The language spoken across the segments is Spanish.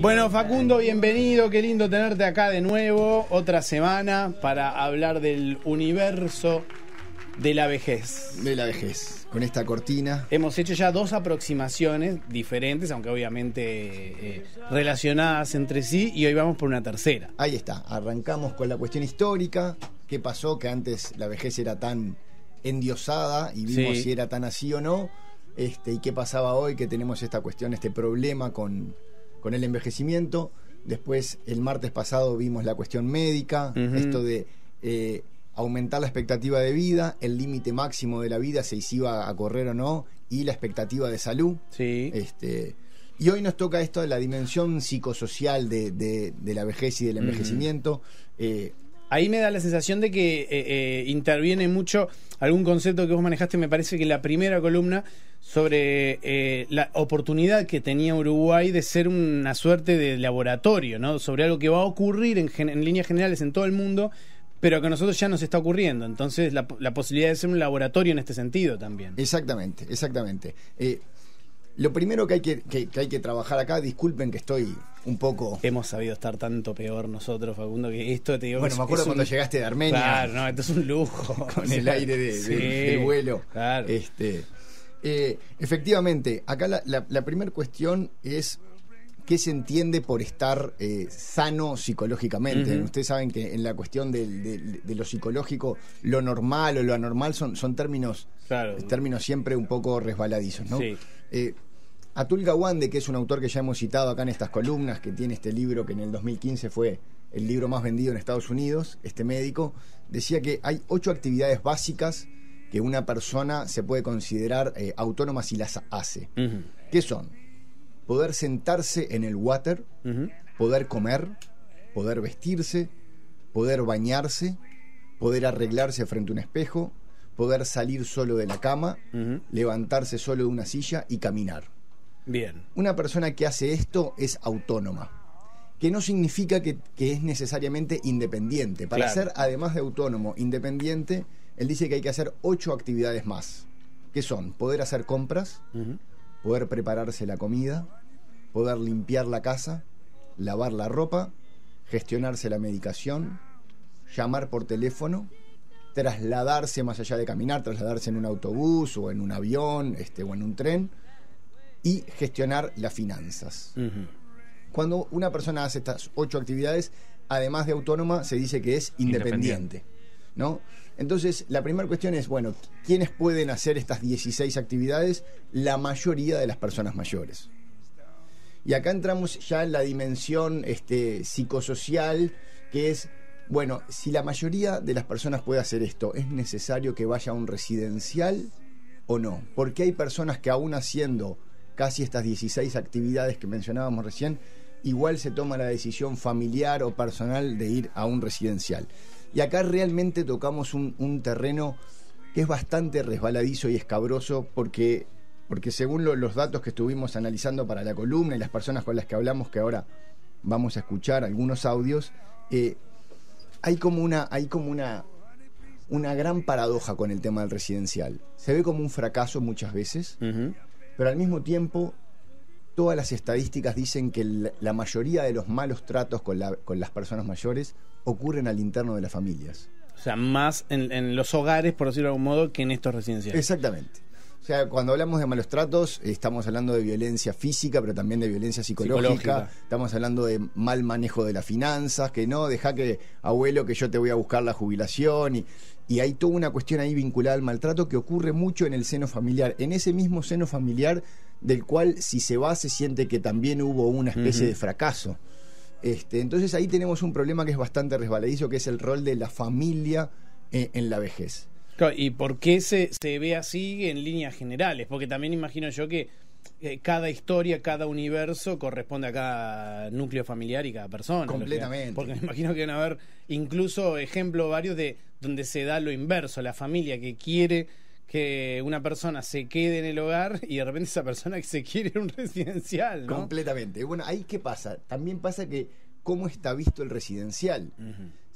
Bueno, Facundo, bienvenido. Qué lindo tenerte acá de nuevo. Otra semana para hablar del universo de la vejez. De la vejez, con esta cortina. Hemos hecho ya dos aproximaciones diferentes, aunque obviamente eh, relacionadas entre sí, y hoy vamos por una tercera. Ahí está, arrancamos con la cuestión histórica. ¿Qué pasó? Que antes la vejez era tan endiosada y vimos Sí. si era tan así o no. Este, y qué pasaba hoy que tenemos esta cuestión, este problema con, con el envejecimiento. Después, el martes pasado vimos la cuestión médica, esto de eh, aumentar la expectativa de vida, el límite máximo de la vida, si se iba a correr o no, y la expectativa de salud. Sí. Este, y hoy nos toca esto de la dimensión psicosocial de, de- de la vejez y del envejecimiento. Eh, Ahí me da la sensación de que eh, eh, interviene mucho algún concepto que vos manejaste, me parece que la primera columna, sobre eh, la oportunidad que tenía Uruguay de ser una suerte de laboratorio, ¿no? Sobre algo que va a ocurrir en, gen- en líneas generales en todo el mundo, pero que a nosotros ya nos está ocurriendo. Entonces, la, la posibilidad de ser un laboratorio en este sentido también. exactamente, exactamente. Lo primero que hay que, que- que hay que trabajar acá, disculpen que estoy un poco... Hemos sabido estar tanto peor nosotros, Facundo, que esto te digo. Bueno, me acuerdo un- cuando llegaste de Armenia. Claro, no, esto es un lujo. con O sea, el aire de- de- vuelo. Claro. Este, eh, efectivamente, acá la, la, primera cuestión es qué se entiende por estar eh, sano psicológicamente. Ustedes saben que en la cuestión del- del- de, lo psicológico, lo normal o lo anormal son, son términos, Claro. términos siempre un poco resbaladizos, ¿no? Sí. Eh, Atul Gawande, que es un autor que ya hemos citado acá en estas columnas, que tiene este libro que en el 2015 fue el libro más vendido en Estados Unidos, este médico, decía que hay ocho actividades básicas que una persona se puede considerar eh, autónoma si las hace. Ujú, ¿Qué son? Poder sentarse en el water, poder comer, poder vestirse, poder bañarse, poder arreglarse frente a un espejo, poder salir solo de la cama, levantarse solo de una silla y caminar. Bien. Una persona que hace esto es autónoma, que no significa que, que es necesariamente independiente. Para Claro. ser, además de autónomo, independiente, él dice que hay que hacer ocho actividades más, que son poder hacer compras, poder prepararse la comida, poder limpiar la casa, lavar la ropa, gestionarse la medicación, llamar por teléfono, trasladarse más allá de caminar, trasladarse en un autobús o en un avión este, o en un tren y gestionar las finanzas. Cuando una persona hace estas ocho actividades, además de autónoma, se dice que es independiente. ¿no? Entonces, la primera cuestión es, bueno, ¿quiénes pueden hacer estas 16 actividades? La mayoría de las personas mayores. Y acá entramos ya en la dimensión este, psicosocial, que es, bueno, si la mayoría de las personas puede hacer esto, ¿es necesario que vaya a un residencial o no? Porque hay personas que aún haciendo casi estas 16 actividades que mencionábamos recién, igual se toma la decisión familiar o personal de ir a un residencial. Y acá realmente tocamos un, terreno que es bastante resbaladizo y escabroso porque, porque según lo- los datos que estuvimos analizando para la columna y las personas con las que hablamos, que ahora vamos a escuchar algunos audios, eh, hay como una, hay como una, una gran paradoja con el tema del residencial. Se ve como un fracaso muchas veces. Pero al mismo tiempo todas las estadísticas dicen que la mayoría de los malos tratos con, la- con las personas mayores ocurren al interno de las familias. O sea, más en, en los hogares, por decirlo de algún modo, que en estos residenciales. Exactamente. O sea, cuando hablamos de malos tratos, estamos hablando de violencia física, pero también de violencia psicológica. Psicológica. Estamos hablando de mal manejo de las finanzas, que no, deja que, abuelo, que yo te voy a buscar la jubilación. Y, y hay toda una cuestión ahí vinculada al maltrato que ocurre mucho en el seno familiar. En ese mismo seno familiar, del cual si se va, se siente que también hubo una especie de fracaso. Este, entonces ahí tenemos un problema que es bastante resbaladizo, que es el rol de la familia eh, en la vejez. Claro, ¿Y por qué se, se ve así en líneas generales? Porque también imagino yo que eh, cada historia, cada universo corresponde a cada núcleo familiar y cada persona. Completamente. Porque me imagino que van a haber incluso ejemplos varios de donde se da lo inverso, la familia que quiere que una persona se quede en el hogar y de repente esa persona que se quiere a un residencial, ¿no? Completamente. Bueno, ahí qué pasa. También pasa que cómo está visto el residencial.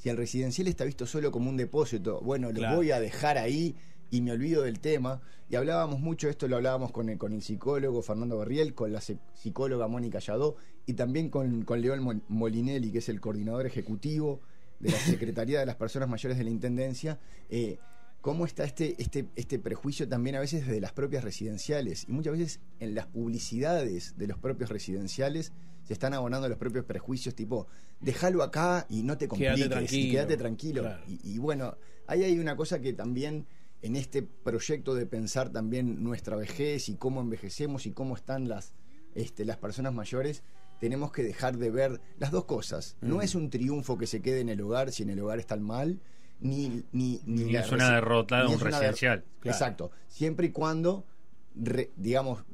Si el residencial está visto solo como un depósito, bueno, lo Claro. voy a dejar ahí y me olvido del tema. Y hablábamos mucho, esto lo hablábamos con el, con el psicólogo Fernando Barriel, con la psicóloga Mónica Yadó y también con, con León Molinelli, que es el coordinador ejecutivo de la Secretaría de las Personas Mayores de la Intendencia. Eh, cómo está este, este, este prejuicio también a veces desde las propias residenciales y muchas veces en las publicidades de los propios residenciales están abonando los propios prejuicios tipo déjalo acá y no te compliques quédate tranquilo, y quédate tranquilo y, bueno ahí hay una cosa que también en este proyecto de pensar también nuestra vejez y cómo envejecemos y cómo están las este, las personas mayores tenemos que dejar de ver las dos cosas no mm. es un triunfo que se quede en el hogar si en el hogar está mal ni, ni, ni, es una derrota de un residencial. Exacto. Siempre y cuando, digamos,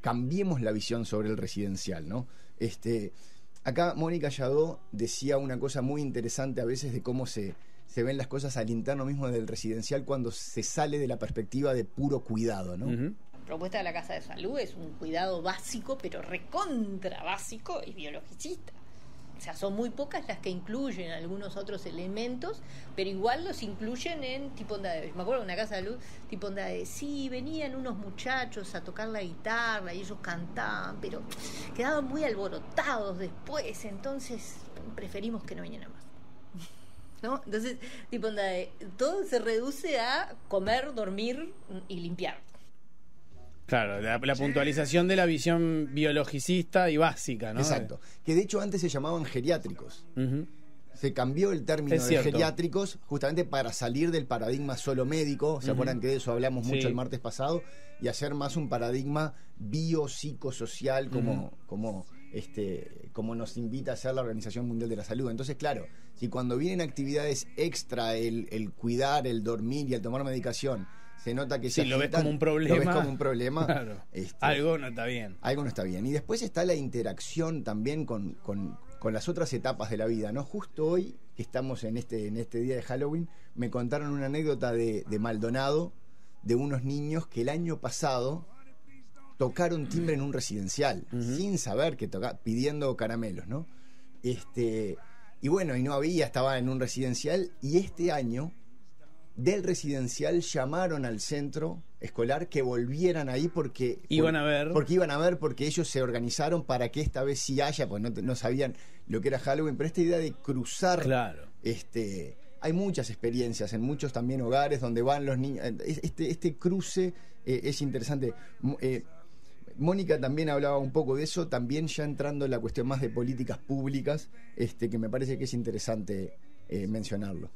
cambiemos la visión sobre el residencial, ¿no? Este, acá Mónica Yadó decía una cosa muy interesante a veces de cómo se, se ven las cosas al interno mismo del residencial cuando se sale de la perspectiva de puro cuidado, ¿no? propuesta de la Casa de Salud es un cuidado básico, pero recontra básico y biologicista. O sea, son muy pocas las que incluyen algunos otros elementos, pero igual los incluyen en tipo onda de. Me acuerdo de una casa de luz, tipo onda de. Sí, venían unos muchachos a tocar la guitarra y ellos cantaban, pero quedaban muy alborotados después, entonces preferimos que no vinieran más. ¿No? Entonces, tipo onda de. Todo se reduce a comer, dormir y limpiar. Claro, la, puntualización de la visión biologicista y básica, ¿no? Exacto. Que de hecho antes se llamaban geriátricos. Se cambió el término de geriátricos justamente para salir del paradigma solo médico. ¿Se acuerdan que de eso hablamos mucho el martes pasado? Y hacer más un paradigma biopsicosocial como, como, este, como nos invita a hacer la Organización Mundial de la Salud. Entonces, claro, si cuando vienen actividades extra, el, el cuidar, el dormir y el tomar medicación, se nota que si lo ves como un problema. Lo ves como un problema. Este, algo no está bien. Algo no está bien. Y después está la interacción también con, con, las otras etapas de la vida. ¿no? Justo hoy, que estamos en este, en este día de Halloween, me contaron una anécdota de, Maldonado, de unos niños que el año pasado tocaron timbre en un residencial, sin saber que toca, pidiendo caramelos, ¿no? Este, y bueno, y no había, estaba en un residencial, y este año del residencial llamaron al centro escolar que volvieran ahí porque iban a ver. porque iban a ver porque ellos se organizaron para que esta vez sí haya pues no, sabían lo que era Halloween pero esta idea de cruzar claro. este hay muchas experiencias en muchos también hogares donde van los niños este este cruce eh, es interesante. Eh, Mónica también hablaba un poco de eso, también ya entrando en la cuestión más de políticas públicas, este, que me parece que es interesante eh, mencionarlo.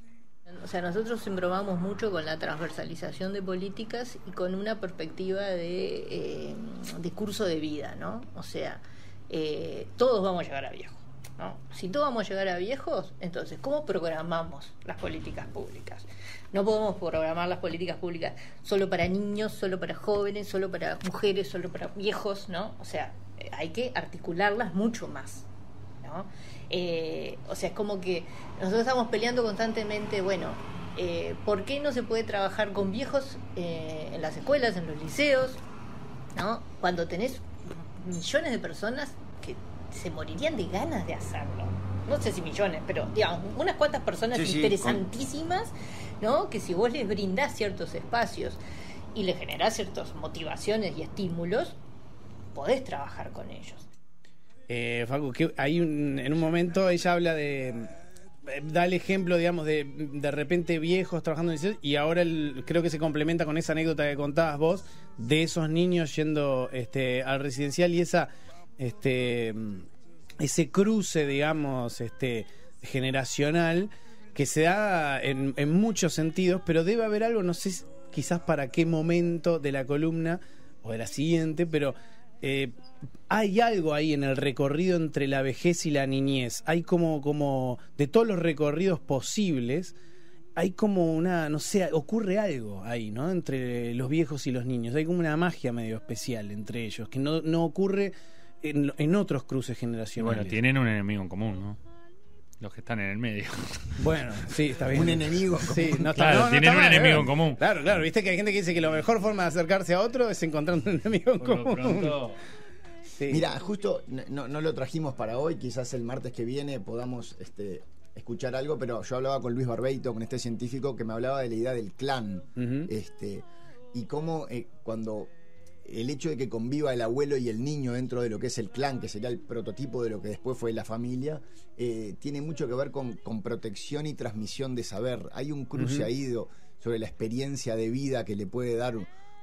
O sea, nosotros embromamos mucho con la transversalización de políticas y con una perspectiva de, eh, curso de vida, ¿no? O sea, eh, todos vamos a llegar a viejos, ¿no? Si todos vamos a llegar a viejos, entonces, ¿cómo programamos las políticas públicas? No podemos programar las políticas públicas solo para niños, solo para jóvenes, solo para mujeres, solo para viejos, ¿no? O sea, hay que articularlas mucho más, ¿no? Eh, o sea, es como que nosotros estamos peleando constantemente, bueno, eh, ¿por qué no se puede trabajar con viejos eh, en las escuelas, en los liceos? ¿no? Cuando tenés millones de personas que se morirían de ganas de hacerlo. No sé si millones, pero digamos, unas cuantas personas interesantísimas, ¿no? Que si vos les brindás ciertos espacios y les generás ciertas motivaciones y estímulos, podés trabajar con ellos. Eh, Facu, que hay en un momento ella habla de eh, da el ejemplo, digamos, de de repente viejos trabajando en el y ahora creo que se complementa con esa anécdota que contabas vos de esos niños yendo este, al residencial y esa este ese cruce, digamos, este generacional que se da en, en muchos sentidos, pero debe haber algo, no sé quizás para qué momento de la columna o de la siguiente, pero eh, hay algo ahí en el recorrido entre la vejez y la niñez. Hay como, como, de todos los recorridos posibles, hay como una, no sé, ocurre algo ahí, ¿no? Entre los viejos y los niños. Hay como una magia medio especial entre ellos, que no, no ocurre en, en otros cruces generacionales. Bueno, tienen un enemigo en común, ¿no? Los que están en el medio. Bueno, sí, está bien. Un enemigo. Sí, no claro, tienen un enemigo en común. Claro, claro. Viste que hay gente que dice que la mejor forma de acercarse a otro es encontrando un enemigo en común. Mira, justo no, no, lo trajimos para hoy, quizás el martes que viene podamos este, escuchar algo, pero yo hablaba con Luis Barbeito, con este científico, que me hablaba de la idea del clan. Este, y cómo eh, cuando el hecho de que conviva el abuelo y el niño dentro de lo que es el clan, que sería el prototipo de lo que después fue la familia, eh, tiene mucho que ver con, con protección y transmisión de saber. Hay un cruce ahí sobre la experiencia de vida que le puede dar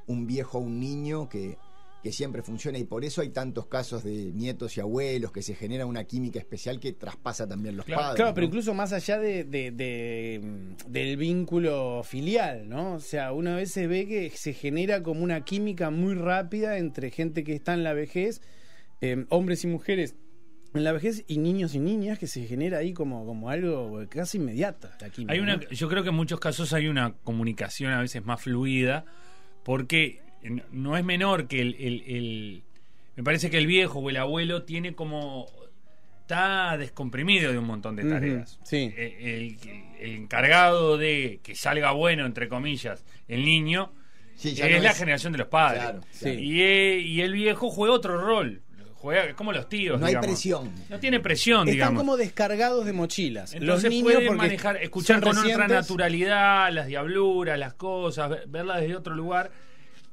un viejo a un niño que, que siempre funciona y por eso hay tantos casos de nietos y abuelos que se genera una química especial que traspasa también los Claro, padres. Claro, pero incluso más allá de, de- de, mm, del vínculo filial, ¿no? O sea, una vez se ve que se genera como una química muy rápida entre gente que está en la vejez, eh, hombres y mujeres en la vejez y niños y niñas, que se genera ahí como, como algo casi inmediata la química. Hay una, ¿no? yo creo que en muchos casos hay una comunicación a veces más fluida, porque no es menor que el, el- el- me parece que el viejo o el abuelo tiene como está descomprimido de un montón de tareas. sí. Eh, El, el encargado de que salga bueno, entre comillas, el niño, Sí, es no la generación de los padres. Claro, Sí. Y, eh, y el viejo juega otro rol. Juega como los tíos. No hay presión. No tiene presión, Están digamos. como descargados de mochilas. Entonces Los niños pueden manejar, escuchar con otra naturalidad las diabluras, las cosas, ver- verlas desde otro lugar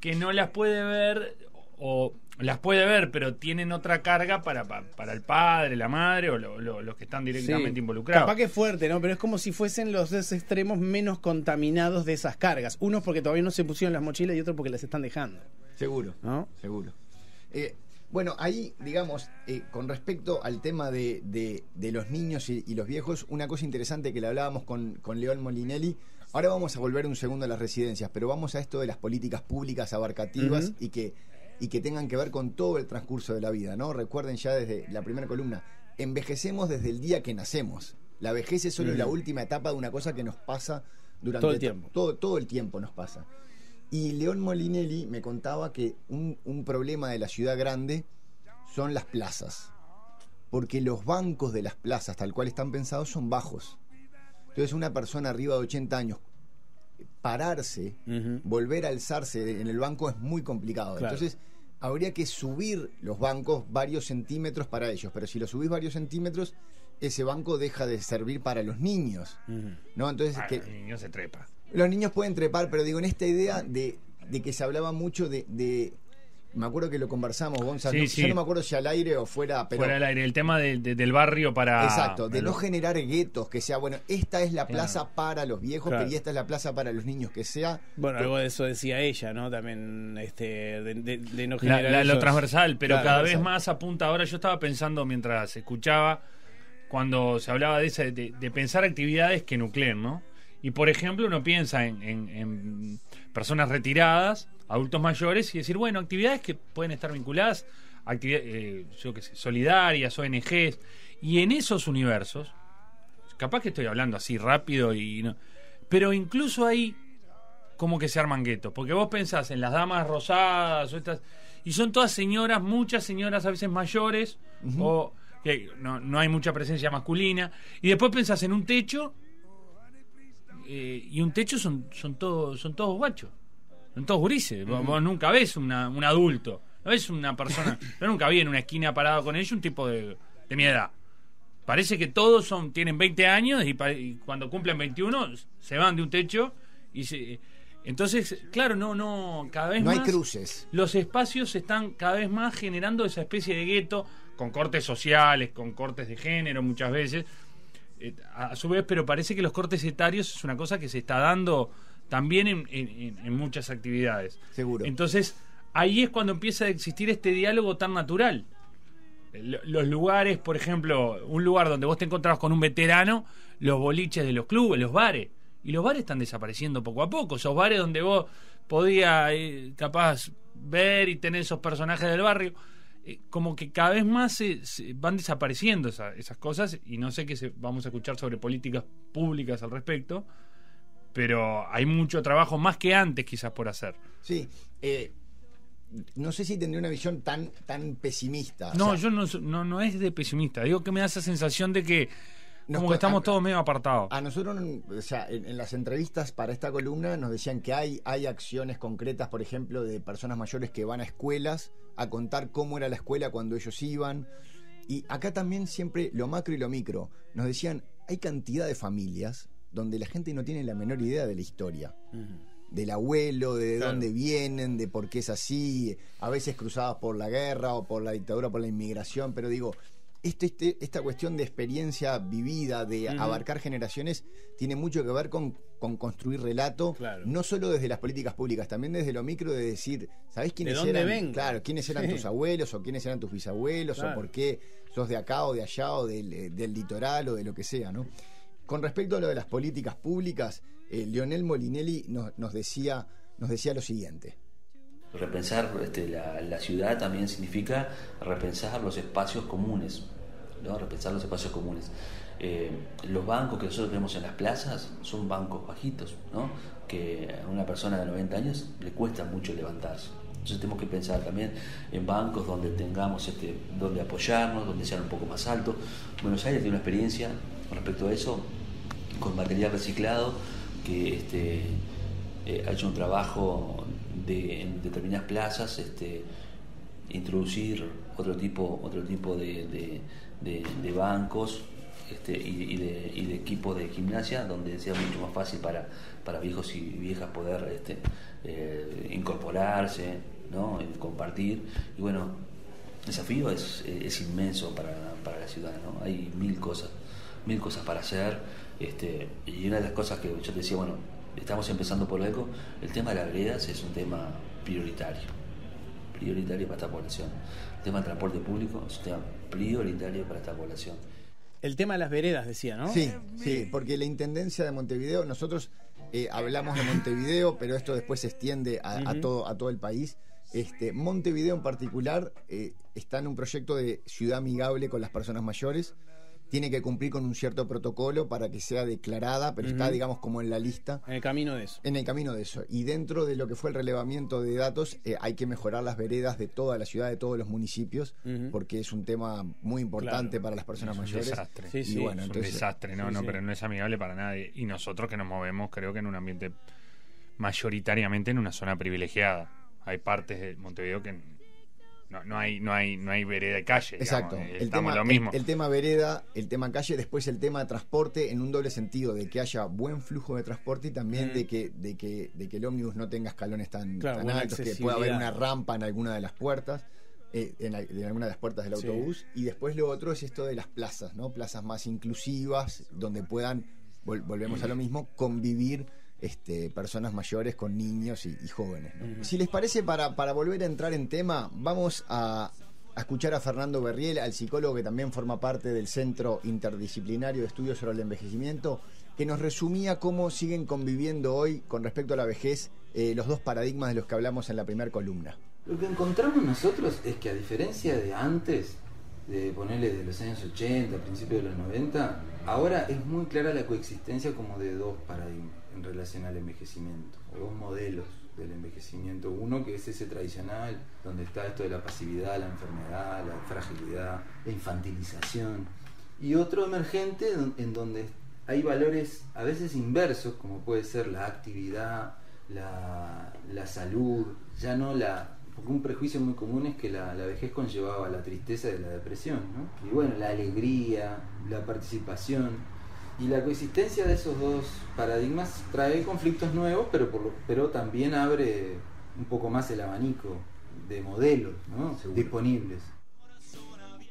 que no las puede ver o las puede ver, pero tienen otra carga para, pa- para el padre, la madre o lo- lo- los que están directamente Sí. involucrados. Capaz que es fuerte, ¿no? Pero es como si fuesen los dos extremos menos contaminados de esas cargas. Unos porque todavía no se pusieron las mochilas y otros porque las están dejando. Seguro. ¿No? Seguro. Eh, bueno, ahí, digamos, eh, con respecto al tema de, de- de los niños y, y los viejos, una cosa interesante que le hablábamos con, con León Molinelli, ahora vamos a volver un segundo a las residencias, pero vamos a esto de las políticas públicas abarcativas y, que, y que tengan que ver con todo el transcurso de la vida, ¿no? Recuerden ya desde la primera columna, envejecemos desde el día que nacemos. La vejez es solo la última etapa de una cosa que nos pasa durante Todo el tiempo. Todo, todo el tiempo nos pasa. Y León Molinelli me contaba que un, un problema de la ciudad grande son las plazas. Porque los bancos de las plazas, tal cual están pensados, son bajos. Entonces una persona arriba de 80 años, pararse, volver a alzarse en el banco es muy complicado. Claro. Entonces habría que subir los bancos varios centímetros para ellos. Pero si lo subís varios centímetros, ese banco deja de servir para los niños. Ujú. ¿no? Entonces, Ah, que, el niño se trepa. los niños pueden trepar, pero digo, en esta idea de, de que se hablaba mucho de, de- Me acuerdo que lo conversamos, Gonzalo. Sí, no, sí. Yo no me acuerdo si al aire o fuera, pero. Fuera del aire, el tema del- de- del barrio para... Exacto, de para no los- generar guetos, que sea, bueno, esta es la plaza Claro. para los viejos, Claro. pero y esta es la plaza para los niños, que sea. Bueno, algo de eso decía ella, ¿no? También este, de, de- de no La- generar la- lo esos- transversal, pero Claro, cada vez más apunta. Ahora yo estaba pensando mientras escuchaba, cuando se hablaba de, ese, de, de pensar actividades que nucleen, ¿no? Y por ejemplo, uno piensa en, en- en personas retiradas, adultos mayores, y decir, bueno, actividades que pueden estar vinculadas, actividades, yo qué sé, solidarias, ONGs, y en esos universos, capaz que estoy hablando así rápido y no, pero incluso ahí como que se arman guetos. Porque vos pensás en las damas rosadas o estas. Y son todas señoras, muchas señoras a veces mayores, o que no, no hay mucha presencia masculina. Y después pensás en un techo, eh, y un techo son, son todos son todos guachos. Son todos gurises. Vos- Vos nunca ves una- un adulto. No ves una persona. Yo nunca vi en una esquina parado con ellos un tipo de, de mi edad. Parece que todos son tienen 20 años y, cuando cumplen 21 se van de un techo y se entonces claro no no cada vez No hay más cruces. los espacios están cada vez más generando esa especie de gueto con cortes sociales con cortes de género muchas veces a, a su vez pero parece que los cortes etarios es una cosa que se está dando también en, en- en- muchas actividades Seguro. entonces ahí es cuando empieza a existir este diálogo tan natural los lugares, por ejemplo, un lugar donde vos te encontrabas con un veterano, los boliches de los clubes, los bares. Y los bares están desapareciendo poco a poco. Esos bares donde vos podías, eh, capaz, ver y tener esos personajes del barrio. Eh, como que cada vez más se, se van desapareciendo esa- esas cosas. Y no sé qué se- vamos a escuchar sobre políticas públicas al respecto. Pero hay mucho trabajo, más que antes quizás por hacer. Sí. eh, no sé si tendría una visión tan, tan pesimista. o No, sea, yo no, no, no es de pesimista. Digo que me da esa sensación de que Nos como co- que estamos a- todos medio apartados. A nosotros, o sea, en, en las entrevistas para esta columna nos decían que hay, hay acciones concretas, por ejemplo, de personas mayores que van a escuelas a contar cómo era la escuela cuando ellos iban. Y acá también siempre lo macro y lo micro. Nos decían, hay cantidad de familias donde la gente no tiene la menor idea de la historia. Del abuelo, de Claro. dónde vienen, de por qué es así, a veces cruzadas por la guerra o por la dictadura, por la inmigración, pero digo, esto, este- esta cuestión de experiencia vivida, de abarcar generaciones, tiene mucho que ver con, con construir relato, Claro. no solo desde las políticas públicas, también desde lo micro de decir, ¿sabés quiénes eran? Claro, quiénes eran Sí. tus abuelos o quiénes eran tus bisabuelos Claro. o por qué sos de acá o de allá o del, eh, del litoral o de lo que sea, ¿no? Con respecto a lo de las políticas públicas, eh, Leonel Molinelli nos, nos decía, nos decía lo siguiente. Repensar este, la, ciudad también significa repensar los espacios comunes, ¿no? repensar los espacios comunes. Eh, los bancos que nosotros tenemos en las plazas son bancos bajitos, ¿no? que a una persona de 90 años le cuesta mucho levantarse. Entonces tenemos que pensar también en bancos donde tengamos este, donde apoyarnos, donde sean un poco más altos. Buenos Aires tiene una experiencia respecto a eso con material reciclado que este, eh, ha hecho un trabajo de, en determinadas plazas este, introducir otro tipo otro tipo de, bancos este, y, de, y de equipo de gimnasia donde sea mucho más fácil para, para viejos y viejas poder este, eh, incorporarse ¿no? compartir y bueno el desafío es, es inmenso para, para la ciudad ¿no? hay mil cosas mil cosas para hacer este, y una de las cosas que yo decía bueno estamos empezando por algo el tema de las veredas es un tema prioritario prioritario para esta población el tema del transporte público es un tema prioritario para esta población El tema de las veredas, decía, ¿no? Sí, sí, porque la Intendencia de Montevideo, nosotros eh, hablamos de Montevideo, pero esto después se extiende a, todo, a todo el país. Este, Montevideo en particular eh, está en un proyecto de ciudad amigable con las personas mayores. Tiene que cumplir con un cierto protocolo para que sea declarada, pero está, digamos, como en la lista. En el camino de eso. En el camino de eso. Y dentro de lo que fue el relevamiento de datos, eh, hay que mejorar las veredas de toda la ciudad, de todos los municipios, porque es un tema muy importante Claro. para las personas Es un mayores. desastre. Sí, Y sí. bueno, es un entonces- desastre, no, sí, no, sí. pero no es amigable para nadie. Y nosotros que nos movemos, creo que en un ambiente mayoritariamente en una zona privilegiada. Hay partes de Montevideo que no, no hay, no hay, no hay vereda de calle. Exacto. El Estamos tema, lo mismo. El, el tema vereda, el tema calle, después el tema transporte en un doble sentido, de que haya buen flujo de transporte y también Mm. de que, de que, de que el ómnibus no tenga escalones tan, Claro, tan altos, que pueda haber una rampa en alguna de las puertas. eh, en, la- en alguna de las puertas del Sí. autobús y después lo otro es esto de las plazas, ¿no? Plazas más inclusivas donde puedan, vol- volvemos a lo mismo, convivir este, personas mayores con niños y, y jóvenes. ¿no? Si les parece, para, para volver a entrar en tema, vamos a, a escuchar a Fernando Berriel, al psicólogo que también forma parte del Centro Interdisciplinario de Estudios sobre el Envejecimiento, que nos resumía cómo siguen conviviendo hoy con respecto a la vejez eh, los dos paradigmas de los que hablamos en la primera columna. Lo que encontramos nosotros es que a diferencia de antes, de ponerle de los años 80, principios de los 90, ahora es muy clara la coexistencia como de dos paradigmas en relación al envejecimiento, o dos modelos del envejecimiento. Uno que es ese tradicional, donde está esto de la pasividad, la enfermedad, la fragilidad, la infantilización. Y otro emergente en donde hay valores a veces inversos, como puede ser la actividad, la, la salud, ya no la... Porque un prejuicio muy común es que la, la vejez conllevaba la tristeza de la depresión, ¿no? Y bueno, la alegría, la participación. Y la coexistencia de esos dos paradigmas trae conflictos nuevos, pero, por lo- pero también abre un poco más el abanico de modelos ¿no? disponibles.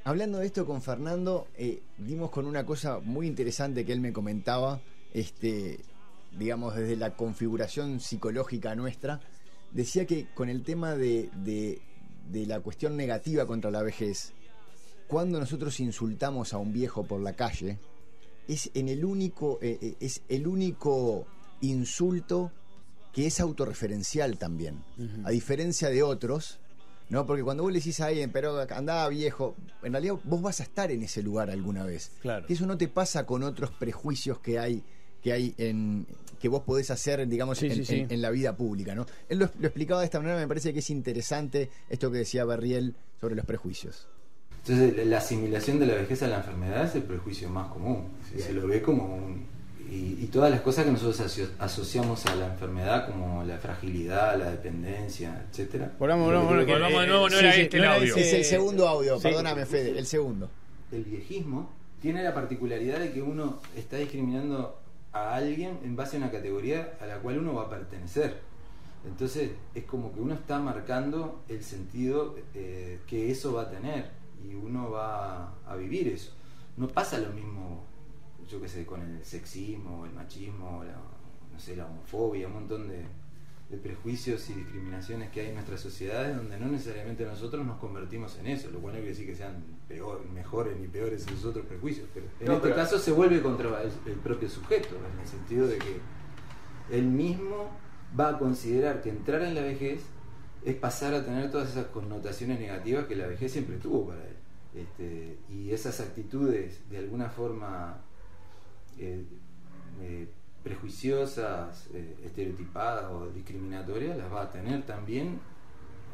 Hablando de esto con Fernando, eh, dimos con una cosa muy interesante que él me comentaba, este, digamos, desde la configuración psicológica nuestra. Decía que con el tema de, de- de la cuestión negativa contra la vejez, cuando nosotros insultamos a un viejo por la calle, es en el único, eh, eh, es el único insulto que es autorreferencial también. A diferencia de otros, ¿no? Porque cuando vos le decís a alguien, pero andaba viejo, en realidad vos vas a estar en ese lugar alguna vez. Claro. Que eso no te pasa con otros prejuicios que hay que hay en que vos podés hacer digamos Sí, en, sí, sí. en- en la vida pública no él lo, lo explicaba de esta manera me parece que es interesante esto que decía Berriel sobre los prejuicios Entonces, la asimilación de la vejez a la enfermedad es el prejuicio más común. Se, se lo ve como un. Y, y todas las cosas que nosotros aso- asociamos a la enfermedad, como la fragilidad, la dependencia, etcétera. Volvamos, volvamos, Volvamos de eh, nuevo, no sí, era sí, este no el era audio. ese- es el segundo audio sí. perdóname Fede el segundo El viejismo tiene la particularidad de que uno está discriminando a alguien en base a una categoría a la cual uno va a pertenecer. Entonces es como que uno está marcando el sentido eh, que eso va a tener y uno va a vivir eso. No pasa lo mismo, yo qué sé, con el sexismo, el machismo, la, no sé, la homofobia, un montón de, de prejuicios y discriminaciones que hay en nuestras sociedades donde no necesariamente nosotros nos convertimos en eso, lo cual no quiere decir que sean peor, mejores ni peores esos otros prejuicios, pero en No, este pero- caso se vuelve contra el, el propio sujeto, en el sentido de que él mismo va a considerar que entrar en la vejez es pasar a tener todas esas connotaciones negativas que la vejez siempre tuvo para él. Este, y esas actitudes de alguna forma eh, eh, prejuiciosas, eh, estereotipadas o discriminatorias, las va a tener también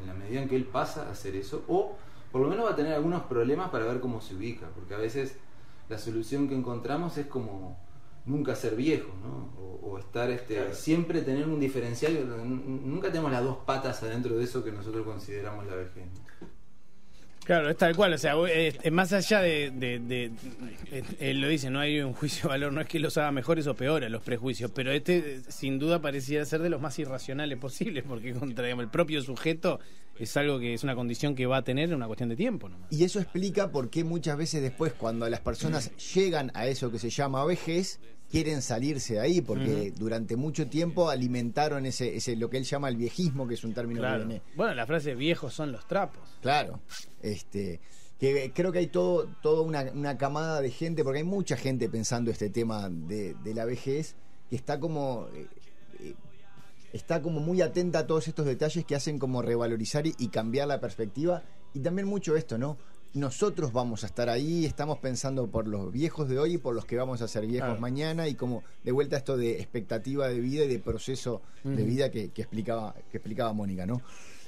en la medida en que él pasa a hacer eso, o por lo menos va a tener algunos problemas para ver cómo se ubica, porque a veces la solución que encontramos es como nunca ser viejo, ¿no? O, o estar este, siempre tener un diferencial, nunca tenemos las dos patas adentro de eso que nosotros consideramos la vejez. Claro, es tal cual, o sea, más allá de, de- de- él lo dice, no hay un juicio de valor, no es que los haga mejores o peores los prejuicios, pero este sin duda pareciera ser de los más irracionales posibles, porque contra el propio sujeto es algo que es una condición que va a tener en una cuestión de tiempo nomás. Y eso explica por qué muchas veces después, cuando las personas llegan a eso que se llama vejez, quieren salirse de ahí, porque durante mucho tiempo alimentaron ese, ese lo que él llama el viejismo, que es un término que viene. Bueno, la frase viejos son los trapos. Claro. Este, que creo que hay todo, toda una, una camada de gente, porque hay mucha gente pensando este tema de, de la vejez, que está como. eh, eh, está como muy atenta a todos estos detalles que hacen como revalorizar y, y cambiar la perspectiva. Y también mucho esto, ¿no? Nosotros vamos a estar ahí, estamos pensando por los viejos de hoy y por los que vamos a ser viejos Claro. mañana, y como de vuelta esto de expectativa de vida y de proceso de vida que, que explicaba, que explicaba Mónica, ¿no?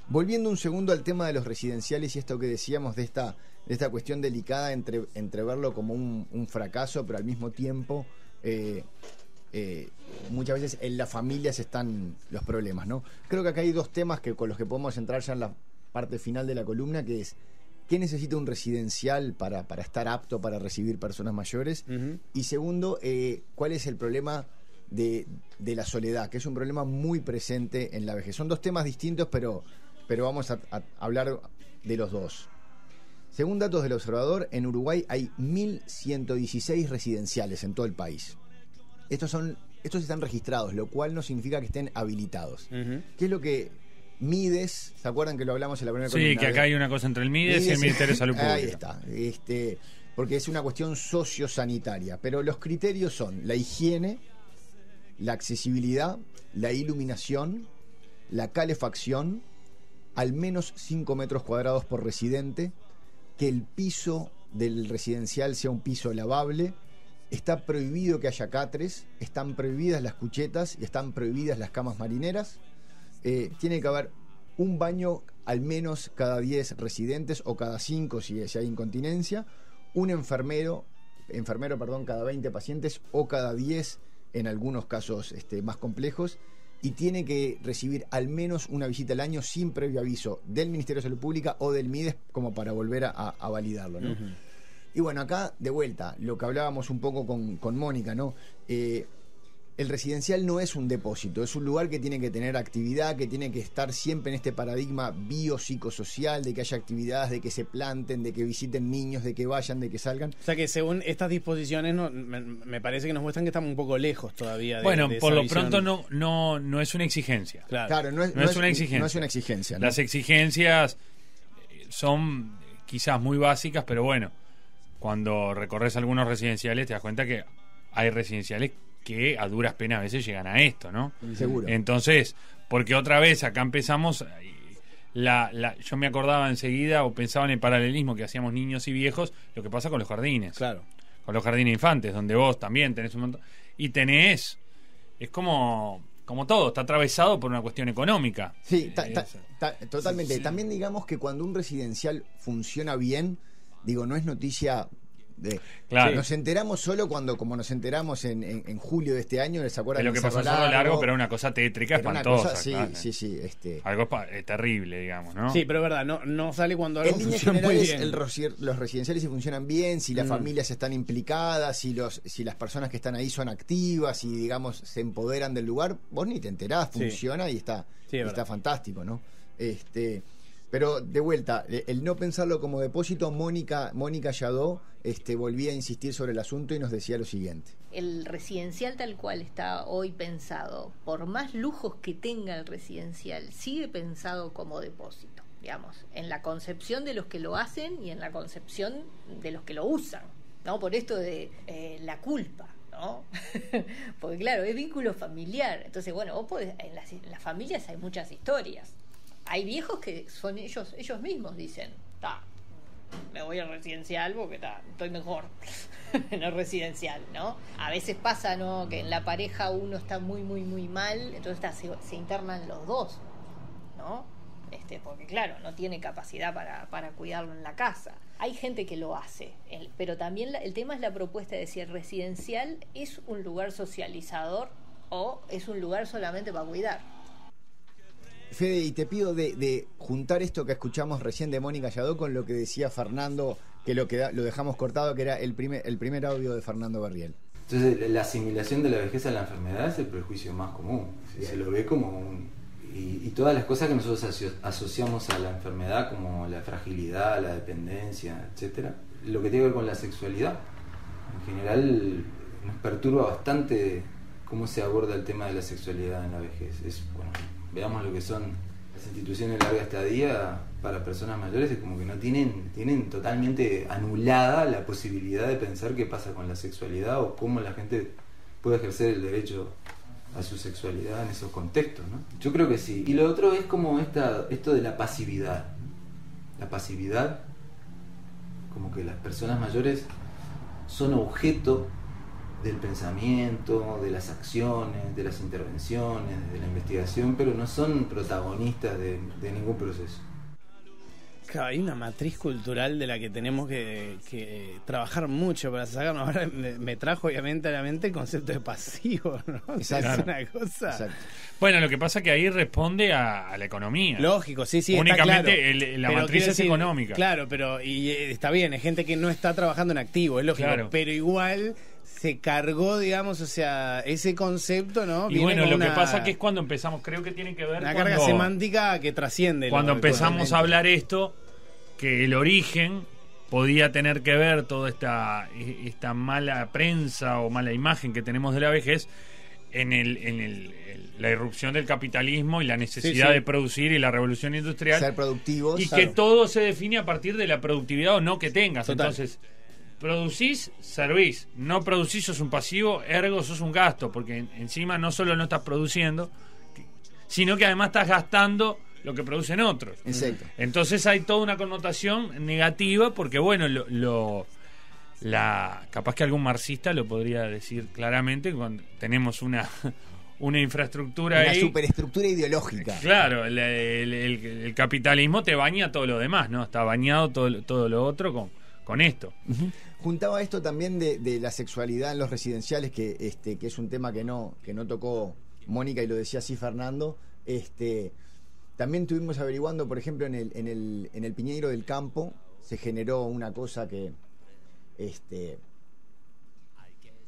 Volviendo un segundo al tema de los residenciales y esto que decíamos de esta, de esta cuestión delicada entre, entre verlo como un, un fracaso, pero al mismo tiempo eh, eh, muchas veces en las familias están los problemas, ¿no? Creo que acá hay dos temas que, con los que podemos entrar ya en la parte final de la columna, que es ¿qué necesita un residencial para, para estar apto para recibir personas mayores? Y segundo, eh, ¿cuál es el problema de, de la soledad? Que es un problema muy presente en la vejez. Son dos temas distintos, pero, pero vamos a, a hablar de los dos. Según datos del observador, en Uruguay hay 1.116 residenciales en todo el país. Estos, son, estos están registrados, lo cual no significa que estén habilitados. ¿Qué es lo que Mides? ¿Se acuerdan que lo hablamos en la primera Sí, columna? que acá hay una cosa entre el MIDES y el Ministerio de Salud Pública. Ahí está. Este, porque es una cuestión sociosanitaria. Pero los criterios son la higiene, la accesibilidad, la iluminación, la calefacción, al menos 5 metros cuadrados por residente, que el piso del residencial sea un piso lavable, está prohibido que haya catres, están prohibidas las cuchetas y están prohibidas las camas marineras. Eh, tiene que haber un baño al menos cada 10 residentes o cada 5 si, si hay incontinencia, un enfermero, enfermero perdón, cada 20 pacientes o cada 10 en algunos casos este, más complejos y tiene que recibir al menos una visita al año sin previo aviso del Ministerio de Salud Pública o del MIDES como para volver a, a validarlo. Y bueno, acá de vuelta, lo que hablábamos un poco con, con Mónica, ¿no? Eh, el residencial no es un depósito, es un lugar que tiene que tener actividad, que tiene que estar siempre en este paradigma biopsicosocial, de que haya actividades, de que se planten, de que visiten niños, de que vayan, de que salgan. O sea que según estas disposiciones no, me, me parece que nos muestran que estamos un poco lejos todavía de Bueno, de por esa lo visión. pronto no, no, no es una exigencia. Claro. Claro, no es, No es una exigencia. No es una exigencia. ¿no? Las exigencias son quizás muy básicas, pero bueno, cuando recorres algunos residenciales te das cuenta que hay residenciales que a duras penas a veces llegan a esto, ¿no? Seguro. Entonces, porque otra vez acá empezamos, eh, la, la- yo me acordaba enseguida o pensaba en el paralelismo que hacíamos niños y viejos, lo que pasa con los jardines, Claro. con los jardines infantes, donde vos también tenés un montón, y tenés, es como, como todo, está atravesado por una cuestión económica. Sí, ta- ta- Es- ta- totalmente. También digamos que cuando un residencial funciona bien, digo, no es noticia De, Claro. Nos enteramos solo cuando, como nos enteramos en, en- en julio de este año, ¿les acuerdan? Es lo que pasó Cerro Largo, pero era una cosa tétrica, espantosa. cosa- sí, claro. sí, sí, este, Algo eh, terrible, digamos, ¿no? Sí, pero es verdad, no, no sale cuando algo En funciona muy bien. el los residenciales si funcionan bien, si las Mm. familias están implicadas, si los, si las personas que están ahí son activas y digamos se empoderan del lugar, vos ni te enterás, Sí. funciona y está, Sí, es y está fantástico, ¿no? Este, pero de vuelta, eh, el no pensarlo como depósito, Mónica, Mónica Yadó este, volvía a insistir sobre el asunto y nos decía lo siguiente. El residencial tal cual está hoy pensado, por más lujos que tenga el residencial, sigue pensado como depósito, digamos, en la concepción de los que lo hacen y en la concepción de los que lo usan, ¿no? Por esto de eh, la culpa. ¿no? Porque claro, es vínculo familiar. Entonces, bueno, vos podés, en, las, en las familias hay muchas historias. Hay viejos que son ellos, ellos mismos dicen, ta, me voy al residencial porque ta, estoy mejor en el residencial, ¿no? A veces pasa, ¿no? Que en la pareja uno está muy, muy, muy mal, entonces se, internan los dos, ¿no? Este, porque claro, no tiene capacidad para, para cuidarlo en la casa. Hay gente que lo hace, pero también la- el tema es la propuesta de si el residencial es un lugar socializador o es un lugar solamente para cuidar. Fede, y te pido de, de juntar esto que escuchamos recién de Mónica Yadó con lo que decía Fernando, que lo, que da- lo dejamos cortado, que era el primer, el primer audio de Fernando Barriel. Entonces, la asimilación de la vejez a la enfermedad es el prejuicio más común. Se, lo ve como un. Y, y todas las cosas que nosotros aso- asociamos a la enfermedad, como la fragilidad, la dependencia, etcétera, lo que tiene que ver con la sexualidad, en general nos perturba bastante cómo se aborda el tema de la sexualidad en la vejez. Es, bueno, veamos lo que son las instituciones de larga estadía para personas mayores, es como que no tienen, tienen totalmente anulada la posibilidad de pensar qué pasa con la sexualidad o cómo la gente puede ejercer el derecho a su sexualidad en esos contextos, ¿no? Yo creo que sí. Y lo otro es como esta, esto de la pasividad. La pasividad, como que las personas mayores son objeto del pensamiento, de las acciones, de las intervenciones, de la investigación, pero no son protagonistas de, de ningún proceso. Claro, hay una matriz cultural de la que tenemos que, que trabajar mucho para sacarnos. Ahora me, me trajo obviamente a la mente el concepto de pasivo, ¿no? Exacto. Es una cosa. Exacto. Bueno, lo que pasa es que ahí responde a, a la economía. Lógico, sí, sí. está Únicamente claro. el- la Pero matriz es económica. Claro, pero y eh, está bien, hay gente que no está trabajando en activo, es lógico. Claro. Pero igual se cargó, digamos, o sea, ese concepto, ¿no? Y Viene bueno, con lo que pasa que es cuando empezamos, creo que tiene que ver Una cuando, carga semántica que trasciende. lo cuando empezamos a hablar esto, que el origen podía tener que ver toda esta, esta mala prensa o mala imagen que tenemos de la vejez en, el, en el, el- la irrupción del capitalismo y la necesidad Sí, sí. de producir y la revolución industrial. Ser productivos. y claro. que todo se define a partir de la productividad o no que tengas. Total. Entonces, producís, servís. No producís, sos un pasivo, ergo sos un gasto, porque en- encima no solo no estás produciendo, sino que además estás gastando lo que producen otros. Exacto. Entonces hay toda una connotación negativa porque, bueno, lo, lo- la capaz que algún marxista lo podría decir claramente cuando tenemos una, una infraestructura Una ahí. superestructura ideológica. Claro, el, el- el- el capitalismo te baña todo lo demás, ¿no? Está bañado todo, lo- todo lo otro con, con esto. Juntaba esto también de, de la sexualidad en los residenciales, que, este, que es un tema que no, que no tocó Mónica y lo decía así Fernando. Este, también estuvimos averiguando, por ejemplo, en el, en el, en el Piñeiro del Campo se generó una cosa que, este,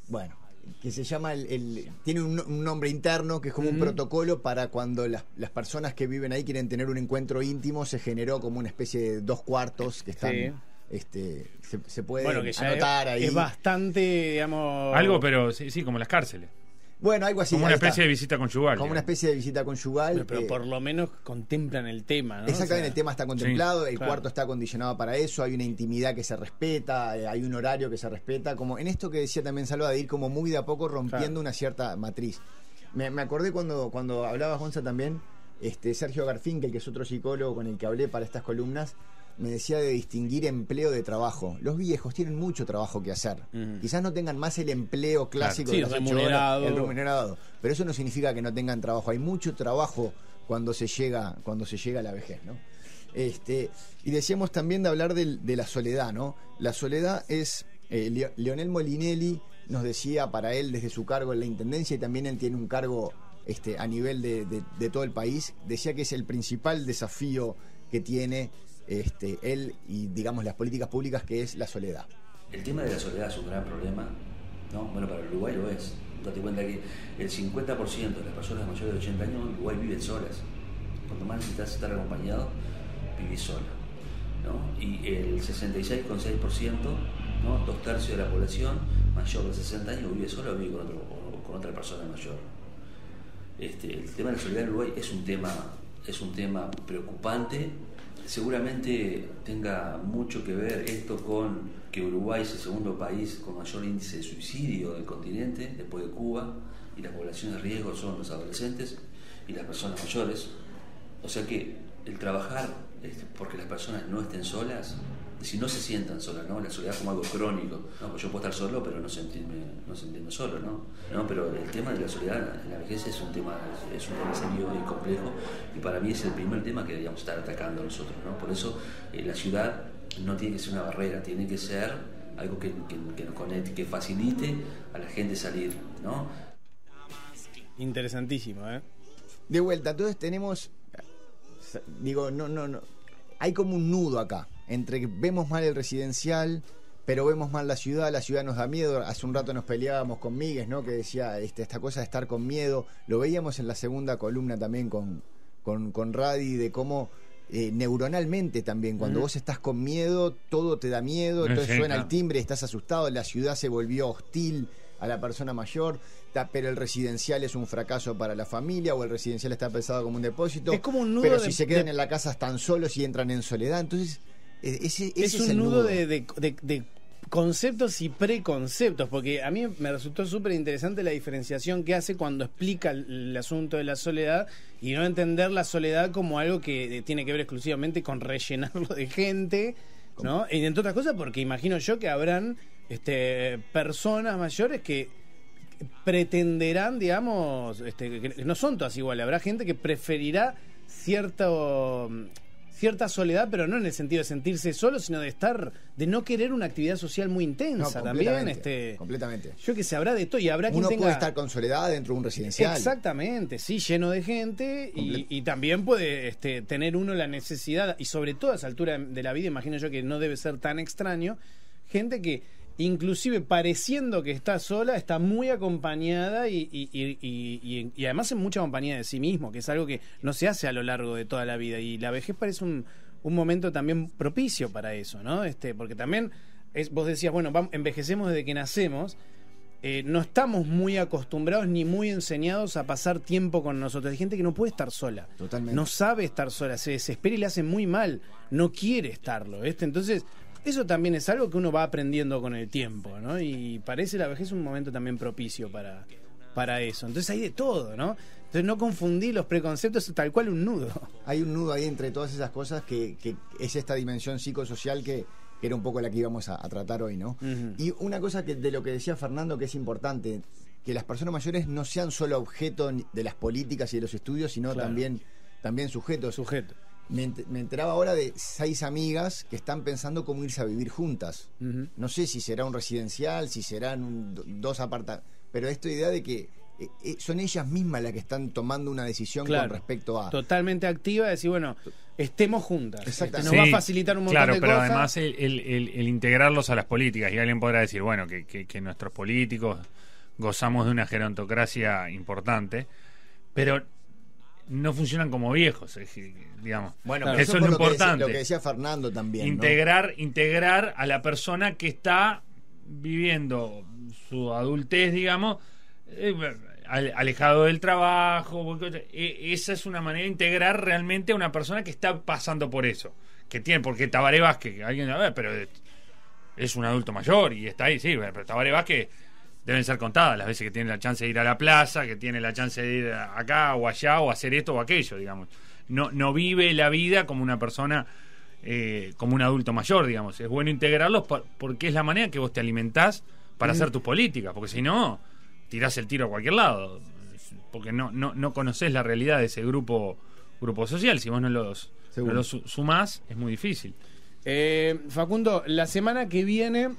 bueno, que se llama el, el- tiene un, un nombre interno que es como un protocolo para cuando las, las personas que viven ahí quieren tener un encuentro íntimo se generó como una especie de dos cuartos que están Sí. Este se, se puede Bueno, que ya anotar es, ahí es bastante, digamos. Algo, pero sí, sí, como las cárceles. bueno algo así como una está. especie de visita conyugal. como una especie de visita conyugal Pero, pero eh, por lo menos contemplan el tema, ¿no? Exactamente, O sea, el tema está contemplado, el claro. cuarto está acondicionado para eso, hay una intimidad que se respeta, eh, hay un horario que se respeta, como en esto que decía también Salva, de ir como muy de a poco rompiendo Claro. una cierta matriz. Me, me acordé cuando, cuando hablabas, Gonza, también, este, Sergio Garfinkel, que es otro psicólogo con el que hablé para estas columnas, me decía de distinguir empleo de trabajo. Los viejos tienen mucho trabajo que hacer. Quizás no tengan más el empleo clásico Sí, de las remunerado. horas, el remunerado, pero eso no significa que no tengan trabajo. Hay mucho trabajo cuando se llega, cuando se llega a la vejez, ¿no? Este, y decíamos también de hablar de la soledad, ¿no? La soledad es Eh, Leonel Molinelli nos decía para él desde su cargo en la Intendencia y también él tiene un cargo este, a nivel de, todo el país, decía que es el principal desafío que tiene este, él y digamos las políticas públicas que es la soledad. El tema de la soledad es un gran problema, ¿no? Bueno, para Uruguay lo es. Date cuenta que el 50% de las personas mayores de 80 años en Uruguay viven solas. Cuanto más necesitas estar acompañado, vivís sola. ¿no? Y el 66,6%, ¿no? dos tercios de la población mayor de 60 años vive sola o vive con, con otra persona mayor. Este, el tema de la soledad en Uruguay es un tema, es un tema preocupante. Seguramente tenga mucho que ver esto con que Uruguay es el segundo país con mayor índice de suicidio del continente, después de Cuba, y la población de riesgo son los adolescentes y las personas mayores. O sea que el trabajar porque las personas no estén solas si no se sientan solas, ¿no? La soledad como algo crónico, ¿no? Pues yo puedo estar solo, pero no sentirme, no sentirme solo, ¿no? ¿no? Pero el tema de la soledad en la vejez es un tema, es un tema serio y complejo, y para mí es el primer tema que deberíamos estar atacando nosotros, ¿no? Por eso eh, la ciudad no tiene que ser una barrera, tiene que ser algo que, que, nos conecte, que facilite a la gente salir, ¿no? Interesantísimo, ¿eh? De vuelta, entonces tenemos, digo, no, no, no, hay como un nudo acá entre que vemos mal el residencial, pero vemos mal la ciudad, la ciudad nos da miedo. Hace un rato nos peleábamos con Miguel, ¿no? Que decía este, esta cosa de estar con miedo. Lo veíamos en la segunda columna también con, con, con Radi, de cómo eh, neuronalmente también, cuando vos estás con miedo, todo te da miedo, entonces suena el timbre, estás asustado, la ciudad se volvió hostil a la persona mayor, pero el residencial es un fracaso para la familia o el residencial está pensado como un depósito. Es como un nudo pero si se quedan en la casa están solos y entran en soledad. Entonces, e, ese, es un nudo, De, conceptos y preconceptos, porque a mí me resultó súper interesante la diferenciación que hace cuando explica el, asunto de la soledad y no entender la soledad como algo que tiene que ver exclusivamente con rellenarlo de gente, ¿no? Y entre otras cosas porque imagino yo que habrán este, personas mayores que pretenderán, digamos, este, que no son todas iguales, habrá gente que preferirá cierto cierta soledad, pero no en el sentido de sentirse solo, sino de estar, de no querer una actividad social muy intensa también. Este, completamente. Yo que se habrá de todo y habrá quien Uno puede estar con soledad dentro de un residencial. Exactamente, sí, lleno de gente y, también puede este, tener uno la necesidad, y sobre todo a esa altura de la vida, imagino yo que no debe ser tan extraño, gente que inclusive pareciendo que está sola, está muy acompañada y, y, además en mucha compañía de sí mismo, que es algo que no se hace a lo largo de toda la vida. Y la vejez parece un, un momento también propicio para eso, ¿no? Este, porque también es, vos decías, bueno, envejecemos desde que nacemos. Eh, no estamos muy acostumbrados ni muy enseñados a pasar tiempo con nosotros. Hay gente que no puede estar sola. Totalmente. No sabe estar sola, se desespera y le hace muy mal. No quiere estarlo. ¿este? Entonces, eso también es algo que uno va aprendiendo con el tiempo, ¿no? Y parece la vejez un momento también propicio para, para eso. Entonces hay de todo, ¿no? Entonces no confundir los preconceptos tal cual un nudo. Hay un nudo ahí entre todas esas cosas que, es esta dimensión psicosocial que, era un poco la que íbamos a, tratar hoy, ¿no? Y una cosa que de lo que decía Fernando que es importante, que las personas mayores no sean solo objeto de las políticas y de los estudios, sino también, también sujetos. Sujeto me, enteraba ahora de seis amigas que están pensando cómo irse a vivir juntas. No sé si será un residencial, si serán dos apartamentos, pero esta idea de que eh, eh, son ellas mismas las que están tomando una decisión con respecto a... Totalmente activa, decir, bueno, estemos juntas. Exactamente. Nos va a facilitar un montón claro, de pero además el, el, integrarlos a las políticas, y alguien podrá decir, bueno, que, que nuestros políticos gozamos de una gerontocracia importante, pero no funcionan como viejos, digamos. Bueno, eso, es lo, importante. lo que decía Fernando también. Integrar, integrar a la persona que está viviendo su adultez, digamos, eh, alejado del trabajo. E, esa es una manera de integrar realmente a una persona que está pasando por eso. Que tiene, porque Tabaré Vázquez, alguien, a ver, pero es un adulto mayor y está ahí, sí, pero Tabaré Vázquez deben ser contadas las veces que tiene la chance de ir a la plaza, que tiene la chance de ir acá o allá o hacer esto o aquello, digamos. No, no vive la vida como una persona, eh, como un adulto mayor, digamos. Es bueno integrarlos porque es la manera que vos te alimentás para hacer tus políticas, porque si no, tirás el tiro a cualquier lado, porque no, no, no conocés la realidad de ese grupo, grupo social. Si vos no los, los sumás, es muy difícil. Eh, Facundo, la semana que viene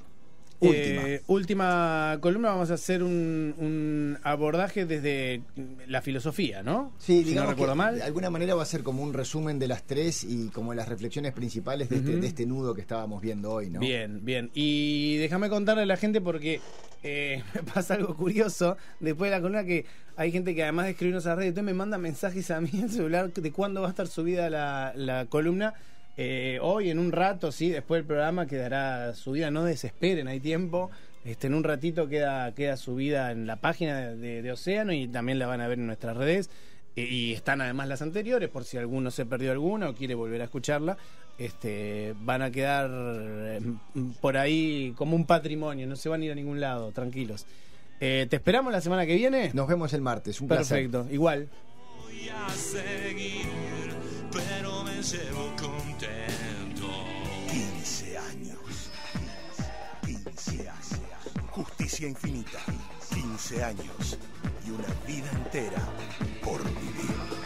Última. Eh, última columna, vamos a hacer un, un abordaje desde la filosofía, ¿no? Sí, si no recuerdo que mal. de alguna manera va a ser como un resumen de las tres y como las reflexiones principales de, este, de este nudo que estábamos viendo hoy, ¿no? Bien, bien. Y déjame contarle a la gente porque eh, me pasa algo curioso después de la columna que hay gente que además de escribirnos a redes, entonces me manda mensajes a mí en el celular de cuándo va a estar subida la, la columna. Eh, hoy, en un rato, sí, después del programa quedará subida. No desesperen, hay tiempo. Este, en un ratito queda, queda subida en la página de, de Océano y también la van a ver en nuestras redes. Eh, y están además las anteriores, por si alguno se perdió alguna o quiere volver a escucharla. Este, van a quedar eh, por ahí como un patrimonio, no se van a ir a ningún lado, tranquilos. Eh, ¿Te esperamos la semana que viene? Nos vemos el martes, un placer. Perfecto, igual. voy a seguir, pero llevo contento. 15 años. 15 años. Justicia infinita. 15 años. Y una vida entera por vivir.